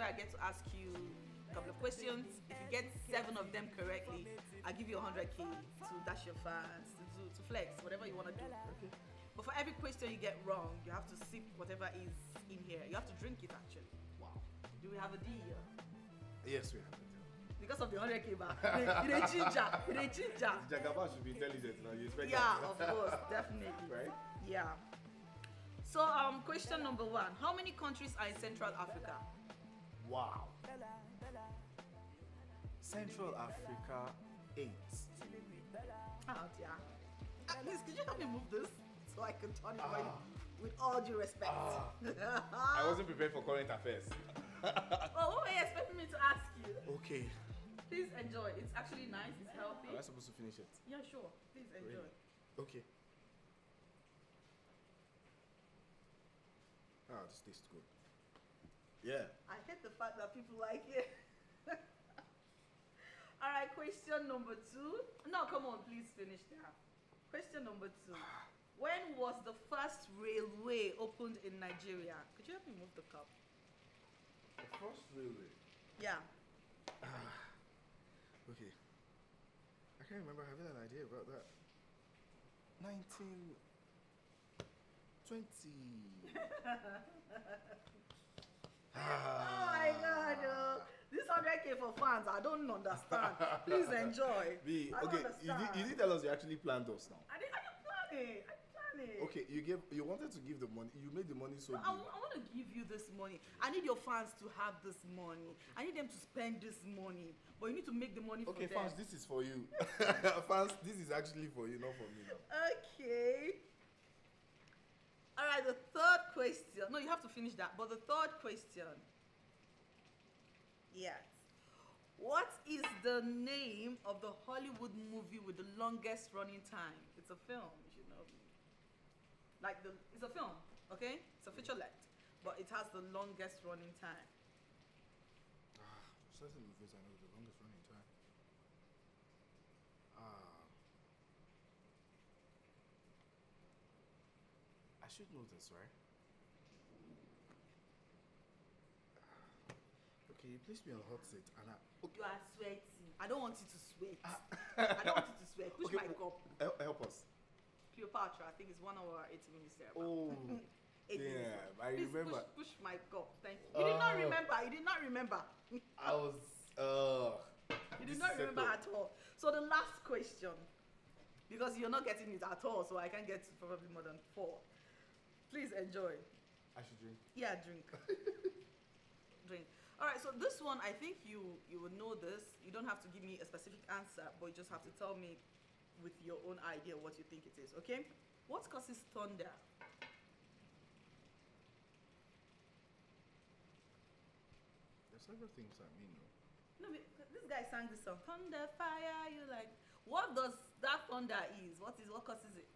where I get to ask you a couple of questions. If you get seven of them correctly, I give you 100k to dash your fans, to, do, to flex, whatever you want to do. Okay. But for every question you get wrong, you have to sip whatever is in here. You have to drink it actually. Wow. Do we have a deal? Yes, we have it. Because of the 100k back. You dey ginger. You dey ginger. Jagaban should be intelligent now. You expect Yeah, that. of course, definitely. Right? Yeah. So, um, question number one: How many countries are in Central Africa? Wow. Central Africa eight. Oh dear. At least, could you help me move this so I can turn it for Ah. you? With all due respect. I wasn't prepared for current affairs. oh, what were you expecting me to ask you? Okay. Please enjoy. It's actually nice. It's healthy. Am I supposed to finish it? Yeah, sure. Please enjoy. Really? Okay. Ah, this tastes good. Yeah. I hate the fact that people like it. All right, question number two. No, come on, please finish that. Question number two. When was the first railway opened in Nigeria? Could you help me move the cup? The first railway. Yeah. Okay. I can't remember having an idea about that. 19. 20. Oh my God, oh. this 100k for fans, I don't understand. Please enjoy. B, I okay, you, did, you didn't tell us you actually planned us now. I didn't, I didn't plan it. I it. Okay, you gave you wanted to give the money. You made the money so No, big. I, want to give you this money. I need your fans to have this money. I need them to spend this money. But you need to make the money Okay, for them. fans, this is for you. fans, this is actually for you, not for me now. Okay. All right, the third question. No, you have to finish that. But the third question. Yes. What is the name of the Hollywood movie with the longest running time? It's a film, you should know. Like the it's a film, okay? It's a feature length, but it has the longest running time. Ah, certain movies I know the longest running time. Should know this, right? Okay, you placed me on hot seat and I. Okay, You are sweating. I don't want you to sweat. I don't want you to sweat. Push okay, my cup. Help, help us. Cleopatra, I think it's one hour, 80 minutes there. Oh, Eight damn, minutes. I Please remember. Push, push my cup. Thank you. You did not Oh. remember. You did not remember. I was. Uh, did not remember at all. So the last question, because you're not getting it at all, so I can get probably more than four. Please enjoy. I should drink. Yeah, drink. drink. All right. So this one, I think you you would know this. You don't have to give me a specific answer, but you just have to tell me with your own idea what you think it is. Okay? What causes thunder? There's several things I mean. though. No, this guy sang this song. Thunder, fire, you like. What does that thunder is? What is what causes it?